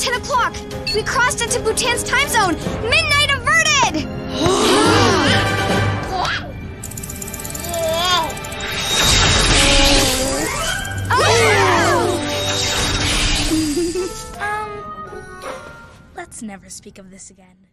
Ten o'clock! We crossed into Bhutan's time zone! Midnight averted! Oh, um, let's never speak of this again.